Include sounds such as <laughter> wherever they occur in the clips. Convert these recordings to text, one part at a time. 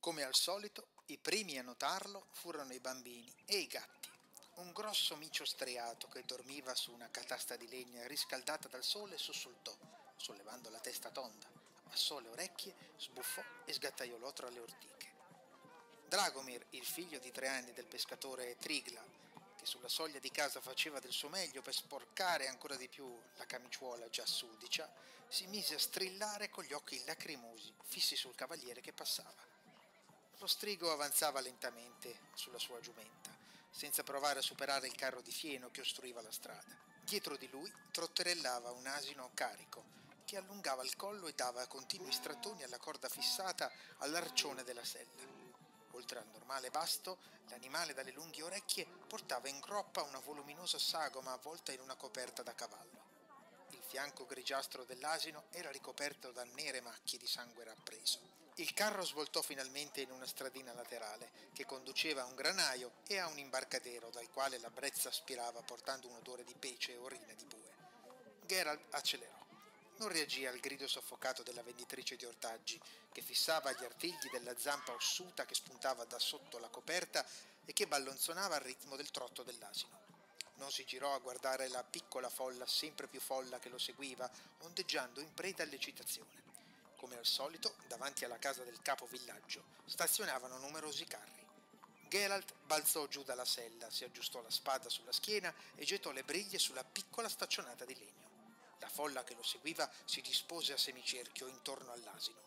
Come al solito, i primi a notarlo furono i bambini e i gatti. Un grosso micio striato che dormiva su una catasta di legna riscaldata dal sole sussultò, sollevando la testa tonda, abbassò le orecchie, sbuffò e sgattaiolò tra le ortiche. Dragomir, il figlio di tre anni del pescatore Trigla, che sulla soglia di casa faceva del suo meglio per sporcare ancora di più la camiciuola già sudicia, si mise a strillare con gli occhi lacrimosi fissi sul cavaliere che passava. Lo strigo avanzava lentamente sulla sua giumenta, senza provare a superare il carro di fieno che ostruiva la strada. Dietro di lui trotterellava un asino carico, che allungava il collo e dava continui strattoni alla corda fissata all'arcione della sella. Oltre al normale basto, l'animale dalle lunghe orecchie portava in groppa una voluminosa sagoma avvolta in una coperta da cavallo. Il fianco grigiastro dell'asino era ricoperto da nere macchie di sangue rappreso. Il carro svoltò finalmente in una stradina laterale che conduceva a un granaio e a un imbarcadero dal quale la brezza aspirava portando un odore di pece e orina di bue. Geralt accelerò. Non reagì al grido soffocato della venditrice di ortaggi, che fissava gli artigli della zampa ossuta che spuntava da sotto la coperta e che ballonzonava al ritmo del trotto dell'asino. Non si girò a guardare la piccola folla sempre più folla che lo seguiva, ondeggiando in preda all'eccitazione. Come al solito, davanti alla casa del capo villaggio stazionavano numerosi carri. Geralt balzò giù dalla sella, si aggiustò la spada sulla schiena e gettò le briglie sulla piccola staccionata di legno. La folla che lo seguiva si dispose a semicerchio intorno all'asino.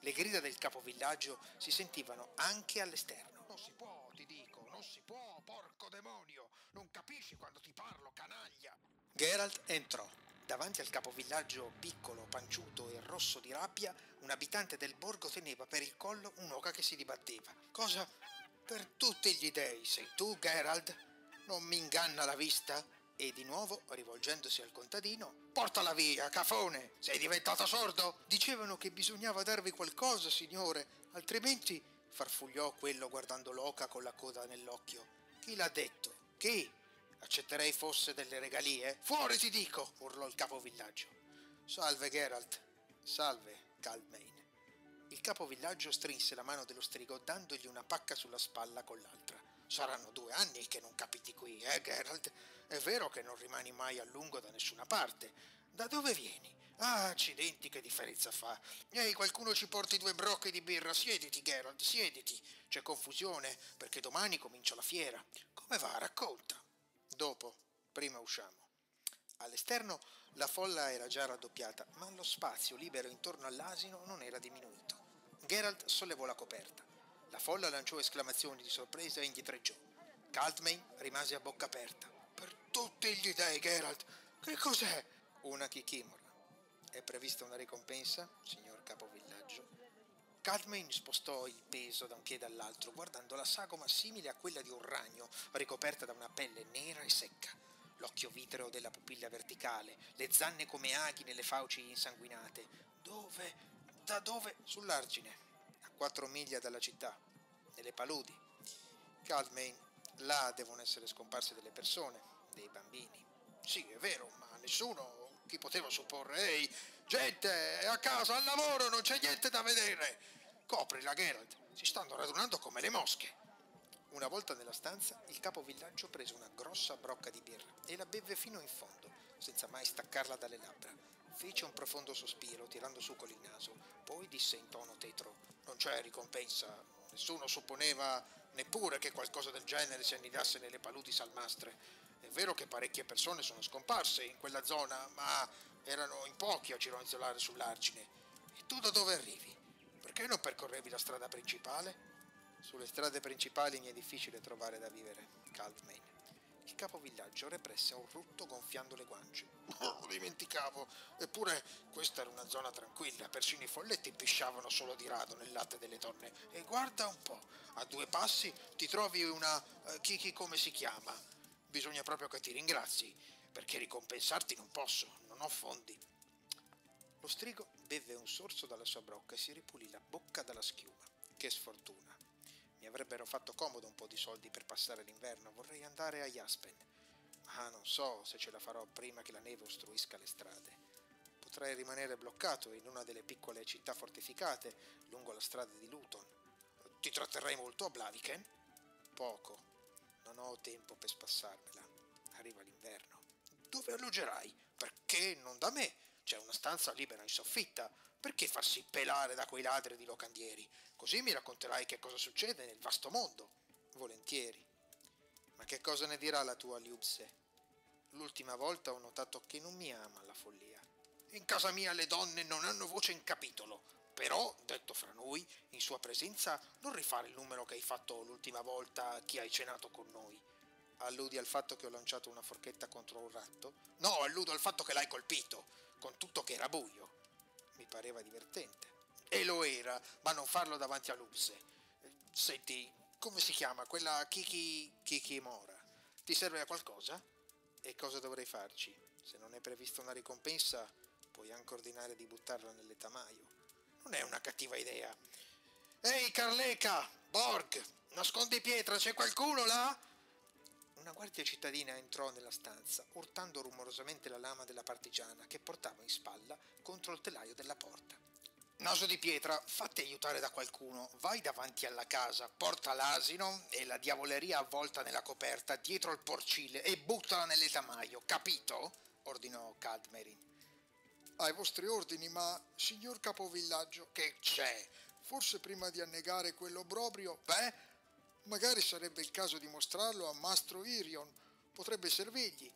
Le grida del capovillaggio si sentivano anche all'esterno. Non si può, ti dico, non si può, porco demonio! Non capisci quando ti parlo, canaglia! Geralt entrò. Davanti al capovillaggio piccolo, panciuto e rosso di rabbia, un abitante del borgo teneva per il collo un'oca che si dibatteva. Cosa? Per tutti gli dei, sei tu, Geralt? Non mi inganna la vista? E di nuovo, rivolgendosi al contadino, Portala via, cafone! Sei diventato sordo? Dicevano che bisognava darvi qualcosa, signore, altrimenti farfugliò quello guardando l'oca con la coda nell'occhio. Chi l'ha detto? Chi? Accetterei fosse delle regalie? Fuori ti dico! urlò il capovillaggio. Salve Geralt. Salve, Caldmain. Il capovillaggio strinse la mano dello strigo dandogli una pacca sulla spalla con l'altra. Saranno due anni che non capiti qui, eh, Geralt? È vero che non rimani mai a lungo da nessuna parte. Da dove vieni? Ah, accidenti, che differenza fa. Ehi, qualcuno ci porti due brocche di birra. Siediti, Geralt, siediti. C'è confusione, perché domani comincia la fiera. Come va? Racconta. Dopo, prima usciamo. All'esterno la folla era già raddoppiata, ma lo spazio libero intorno all'asino non era diminuito. Geralt sollevò la coperta. La folla lanciò esclamazioni di sorpresa e indietreggiò. Caltmain rimase a bocca aperta. Per tutti gli dei, Geralt! Che cos'è? Una chikimora. È prevista una ricompensa, signor capovillaggio? Cadmain spostò il peso da un piede all'altro, guardando la sagoma simile a quella di un ragno, ricoperta da una pelle nera e secca, l'occhio vitreo della pupilla verticale, le zanne come aghi nelle fauci insanguinate. Dove? Da dove? Sull'argine, a quattro miglia dalla città, nelle paludi. Cadmain, là devono essere scomparse delle persone, dei bambini. Sì, è vero, ma nessuno, chi poteva supporre? Ehi, gente, è a casa, al lavoro, non c'è niente da vedere. Coprila, Geralt, si stanno radunando come le mosche. Una volta nella stanza, il capo villaggio prese una grossa brocca di birra e la beve fino in fondo, senza mai staccarla dalle labbra. Fece un profondo sospiro, tirando su con il naso, poi disse in tono tetro: Non c'è ricompensa. Nessuno supponeva neppure che qualcosa del genere si annidasse nelle paludi salmastre. È vero che parecchie persone sono scomparse in quella zona, ma erano in pochi a gironzolare sull'argine. E tu da dove arrivi? Perché non percorrevi la strada principale? Sulle strade principali mi è difficile trovare da vivere, Caldmain. Il capovillaggio represse un rutto gonfiando le guance. <laughs> Oh, dimenticavo. Eppure questa era una zona tranquilla, persino i folletti pisciavano solo di rado nel latte delle donne. E guarda un po', a due passi ti trovi una... Chi, chi come si chiama? Bisogna proprio che ti ringrazi, perché ricompensarti non posso, non fondi. Lo strigo beve un sorso dalla sua brocca e si ripulì la bocca dalla schiuma. Che sfortuna. Mi avrebbero fatto comodo un po' di soldi per passare l'inverno, vorrei andare a Jaspen. Ma non so se ce la farò prima che la neve ostruisca le strade. Potrei rimanere bloccato in una delle piccole città fortificate lungo la strada di Luton. Ti tratterrai molto a Blaviken? Poco. Non ho tempo per spassarmela. Arriva l'inverno. Dove alloggerai? Perché non da me? C'è una stanza libera in soffitta. Perché farsi pelare da quei ladri di locandieri? Così mi racconterai che cosa succede nel vasto mondo. Volentieri. Ma che cosa ne dirà la tua Liubse? L'ultima volta ho notato che non mi ama la follia. In casa mia le donne non hanno voce in capitolo. Però, detto fra noi, in sua presenza non rifare il numero che hai fatto l'ultima volta che hai cenato con noi. Alludi al fatto che ho lanciato una forchetta contro un ratto? No, alludo al fatto che l'hai colpito, con tutto che era buio. Mi pareva divertente. E lo era, ma non farlo davanti a Lupse. Senti, come si chiama? Quella Kiki Kiki Mora. Ti serve a qualcosa? E cosa dovrei farci? Se non è prevista una ricompensa, puoi anche ordinare di buttarla nell'etamaio. Non è una cattiva idea. Ehi, Carleca! Borg! Nascondi pietra, c'è qualcuno là? Una guardia cittadina entrò nella stanza, urtando rumorosamente la lama della partigiana che portava in spalla contro il telaio della porta. Naso di pietra, fatti aiutare da qualcuno, vai davanti alla casa, porta l'asino e la diavoleria avvolta nella coperta dietro al porcile e buttala nell'etamaio, capito? ordinò Cadmerin ai vostri ordini, ma, signor capovillaggio, che c'è? Forse prima di annegare quell'obrobrio, beh, magari sarebbe il caso di mostrarlo a Mastro Irion. Potrebbe servirgli.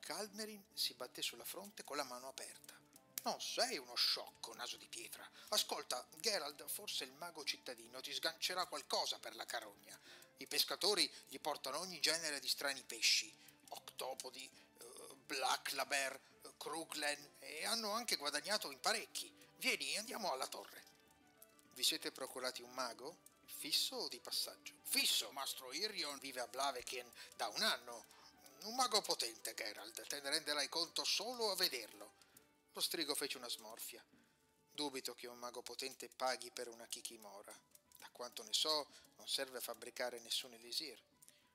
Calmerin si batté sulla fronte con la mano aperta. Non sei uno sciocco, naso di pietra. Ascolta, Gerald, forse il mago cittadino ti sgancerà qualcosa per la carogna. I pescatori gli portano ogni genere di strani pesci, octopodi, uh, black laber, Kruglen e hanno anche guadagnato in parecchi. Vieni, andiamo alla torre. Vi siete procurati un mago? Fisso o di passaggio? Fisso, Mastro Irion vive a Blaveken da un anno. Un mago potente, Geralt, te ne renderai conto solo a vederlo. Lo strigo fece una smorfia. Dubito che un mago potente paghi per una chikimora. Da quanto ne so, non serve a fabbricare nessun elisir.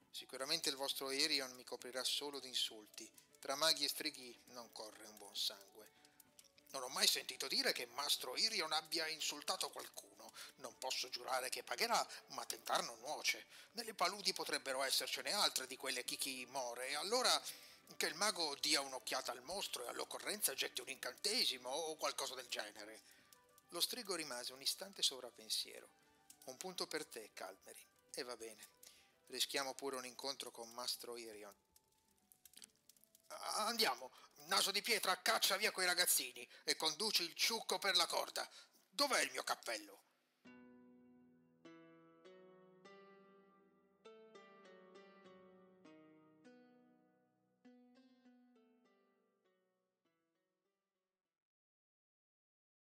Sicuramente il vostro Irion mi coprirà solo di insulti tra maghi e strighi non corre un buon sangue. Non ho mai sentito dire che Mastro Irion abbia insultato qualcuno. Non posso giurare che pagherà, ma tentar non nuoce. Nelle paludi potrebbero essercene altre di quelle chi chi more, e allora che il mago dia un'occhiata al mostro e all'occorrenza getti un incantesimo o qualcosa del genere. Lo strigo rimase un istante sovrappensiero. Un punto per te, Calmerin. E va bene. Rischiamo pure un incontro con Mastro Irion. Andiamo, naso di pietra, caccia via quei ragazzini e conduci il ciucco per la corda. Dov'è il mio cappello?